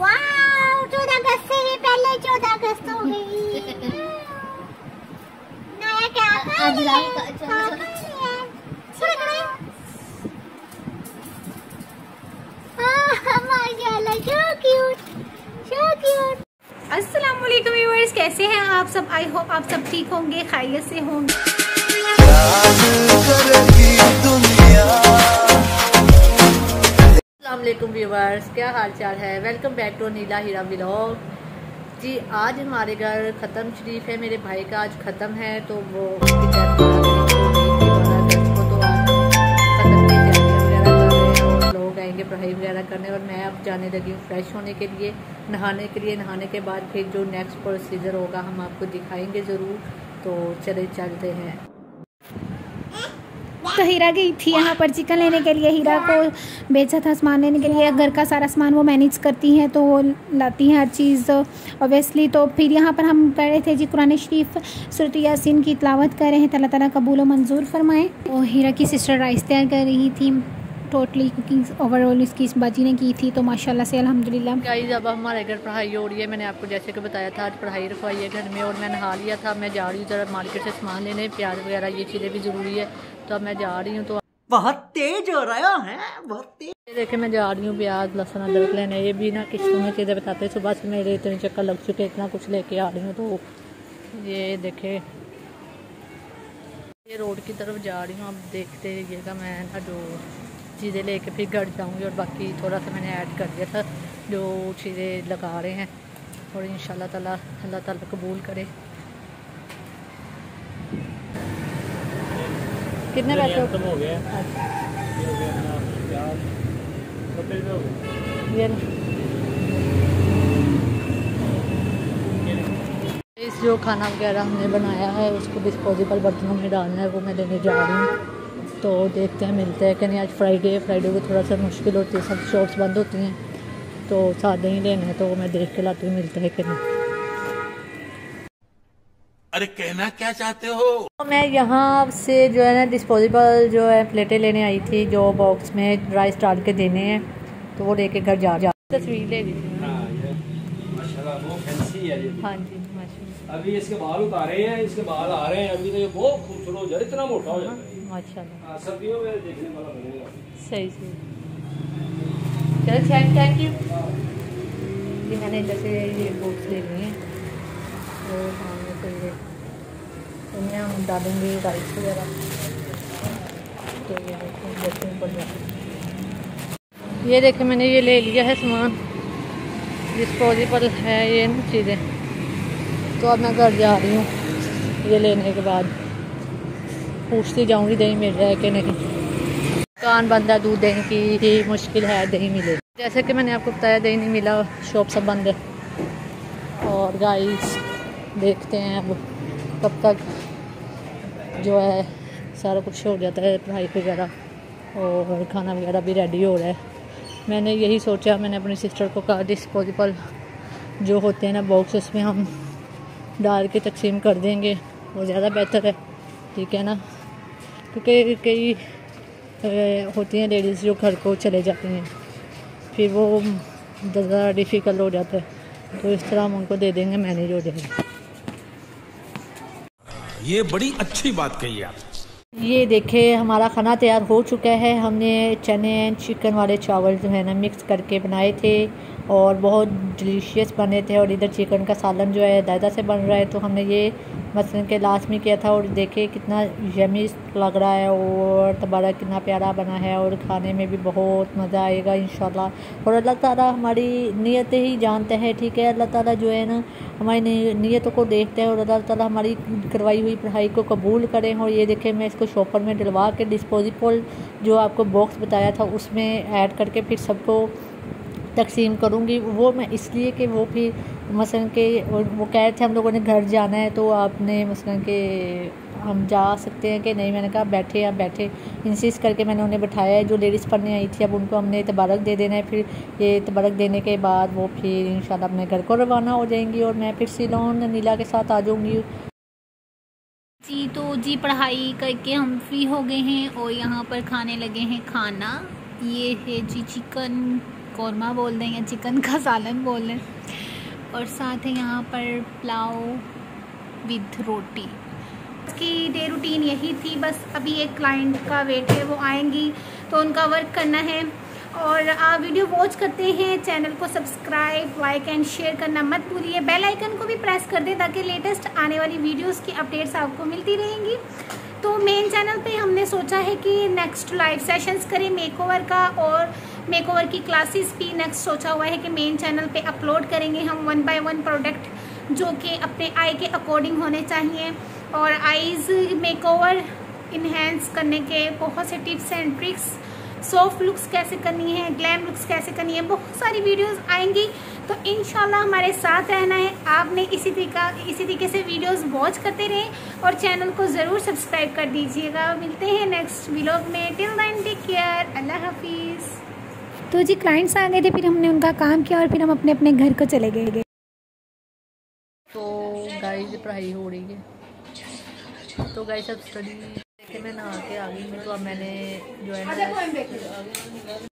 वाह चौदह अगस्त से भी पहले चौदह अगस्त हो गई नया क्या खा लिया? हाँ, खा लिया। सुन रहे माशाल्लाह, so cute, so cute. अस्सलाम वालेकुम व्यूअर्स कैसे हैं आप सब आई होप आप सब ठीक होंगे खैरियत से होंगे असलम व्यूवर्स क्या हाल चाल है? Welcome back to Neela Heera blog जी, आज हमारे घर ख़त्म शरीफ है। मेरे भाई का आज ख़त्म है तो वो लोग आएँगे पढ़ाई वगैरह करने और मैं अब जाने लगी हूँ फ्रेश होने के लिए, नहाने के लिए। नहाने के बाद फिर जो नेक्स्ट प्रोसीजर होगा, हम आपको दिखाएँगे ज़रूर। तो चले, चलते हैं। तो हीरा गई थी यहाँ पर चिकन लेने के लिए। हीरा को बेचा था सामान लेने के लिए। घर का सारा सामान वो मैनेज करती हैं तो वो लाती हैं हर चीज़ ऑब्वियसली तो फिर यहाँ पर हम कर रहे थे जी, कुरान शरीफ, सूरत यासिन की तलावत कर रहे हैं। अल्लाह ताला कबूल मंजूर फरमाए। और हीरा की सिस्टर राइस तैयार कर रही थी। टोटली कुकिंग ओवरऑल इसकी इस बाजी ने की थी। तो माशाल्लाह से अल्हम्दुलिल्लाह। गाइस अब हमारे घर पढ़ाई हो रही है। मैंने आपको जैसे कि बताया था, आज पढ़ाई रखवाई है घर में और मैं नहा लिया था। मैं जा रही हूँ, ज़रा मार्केट से सामान लेने। प्याज वगैरह, ये चीज़ें भी ज़रूरी है। तो अब मैं जा रही हूँ तो बहुत तेज हो रहा है बहुत तेज। देखे मैं जा रही हूँ प्याज लहसुन अदरक लेने। ये भी ना किस्तों में चीज़ें बताते सुबह से मेरे इतने चक्कर लग चुके इतना कुछ लेके आ रही हूँ तो। ये देखे ये रोड की तरफ़ जा रही हूँ अब देखते रहिएगा मैं ना जो चीज़ें लेके फिर घर जाऊँगी और बाकी थोड़ा सा मैंने ऐड कर दिया था जो चीज़ें लगा रहे हैं। और इन ताला अल्लाह ताला कबूल करे। कितने पैसे हो गए। इस जो खाना वगैरह हमने बनाया है उसको डिस्पोजेबल बर्तनों में डालना है वो मैं लेने जा रही हूँ। तो देखते हैं मिलते हैं। कि नहीं आज फ्राइडे है फ्राइडे को थोड़ा सा मुश्किल होती है सब शॉप्स बंद होती हैं तो सादे ही लेने हैं तो वो मैं देख के लाती हूँ मिलता है कि नहीं। अरे कहना क्या चाहते हो? तो मैं यहाँ से जो है ना डिस्पोजेबल जो है प्लेटें लेने आई थी जो बॉक्स में राइस डाल के देने हैं तो वो लेके घर जा जा। तस्वीर ले ली। है ये हाँ जी अभी इसके बाल उतारे हैं इसके बाल आ रहे हैं अभी तो ये बहुत खूबसूरत हो जाए इतना मोटा हो जाता है। माशाल्लाह। हाँ, सर्दियों में देखने वाला बनेगा सही सही। चलो थैंक थैंक यू जी मैंने जैसे ये बुक्स ले ली हैं। तो ये हम डालेंगे राइस वगैरह। तो ये देखो, देखने पड़ जाए ये देखे, मैंने ये ले लिया है सामान। डिस्पोजेबल है ये चीज़ें। तो अब मैं घर जा रही हूँ, ये लेने के बाद। पूछती जाऊँगी, दही मिल रहा है कि नहीं। दुकान बंद है, दूध दही की ही मुश्किल है, दही मिले। जैसे कि मैंने आपको बताया, दही नहीं मिला, शॉप सब बंद है। और गाइस देखते हैं अब कब तक जो है, सारा कुछ हो जाता है पढ़ाई वगैरह और खाना वगैरह भी रेडी हो रहा है। मैंने यही सोचा, मैंने अपनी सिस्टर को कहा डिस्पोजेबल जो होते हैं ना बॉक्स उसमें हम डाल के तकसीम कर देंगे, वो ज़्यादा बेहतर है। ठीक है ना? क्योंकि कई होती हैं लेडीज़ जो घर को चले जाती हैं, फिर वो ज़्यादा डिफ़िकल्ट हो जाता है। तो इस तरह हम उनको दे देंगे मैनेज हो जाएगा। ये बड़ी अच्छी बात कही आप ये देखे, हमारा खाना तैयार हो चुका है। हमने चने चिकन वाले चावल जो है ना मिक्स करके बनाए थे। और बहुत डिलीशियस बने थे और इधर चिकन का सालन जो है दायदा से बन रहा है तो हमने ये मसलन के लास्ट में किया था और देखिए कितना यमी लग रहा है और तबारा कितना प्यारा बना है और खाने में भी बहुत मज़ा आएगा इन और अल्लाह ताला हमारी नीयतें ही जानते हैं, ठीक है? अल्लाह ताला जो है ना हमारी नीयतों को देखते हैं और अल्लाह ताला हमारी करवाई हुई पढ़ाई को कबूल करें। और ये देखें, मैं इसको शॉपर में डलवा के डिस्पोजिबल जो आपको बॉक्स बताया था, उसमें ऐड करके फिर सबको तकसीम करूँगी। वो मैं इसलिए कि वो फिर मसलन के वो कह रहे थे, हम लोगों ने घर जाना है तो आपने मसलन के हम जा सकते हैं कि नहीं? मैंने कहा, बैठे आप बैठे। इंसिस्ट करके मैंने उन्हें बैठाया है जो लेडीज़ पढ़ने आई थी, अब उनको हमने तबारक दे देना है। फिर ये तबारक देने के बाद वो फिर इंशाल्लाह अपने घर को रवाना हो जाएँगी और मैं फिर सिलोन नीला के साथ आ जाऊँगी। जी तो जी, पढ़ाई करके हम फ्री हो गए हैं और यहाँ पर खाने लगे हैं खाना। ये है जी चिकन कौरमा बोल दें या चिकन का सालन बोल दें। और साथ है यहाँ पर पुलाव विद रोटी। उसकी डे रूटीन यही थी, बस अभी एक क्लाइंट का वेट है, वो आएँगी तो उनका वर्क करना है। और आप वीडियो वॉच करते हैं चैनल को सब्सक्राइब लाइक एंड शेयर करना मत भूलिए। बेल आइकन को भी प्रेस कर दें, ताकि लेटेस्ट आने वाली वीडियोस की अपडेट्स आपको मिलती रहेंगी। तो मेन चैनल पे हमने सोचा है कि नेक्स्ट लाइव सेशंस करें मेकओवर का और मेकओवर की क्लासेस भी नेक्स्ट सोचा हुआ है कि मेन चैनल पे अपलोड करेंगे हम वन बाय वन प्रोडक्ट जो कि अपने आई के अकॉर्डिंग होने चाहिए और आईज मेकओवर इन्हेंस करने के बहुत से tips and tricks soft looks कैसे करनी है ग्लैम लुक्स कैसे करनी है, बहुत सारी वीडियोस आएँगी। तो इन हमारे साथ रहना है। आपने इसी तरीका इसी तरीके से वीडियोस वॉच करते रहें और चैनल को ज़रूर सब्सक्राइब कर दीजिएगा। मिलते हैं नेक्स्ट व्लॉग में। टिल देन टेक केयर अल्लाह हाफिज़। तो जी क्लाइंट्स आ गए थे फिर हमने उनका काम किया और फिर हम अपने अपने घर को चले गए। तो गाइस पढ़ाई हो रही है। तो गाइस अब स्टडी मैं नहा के आ गई मैं तो अब मैंने जो है ना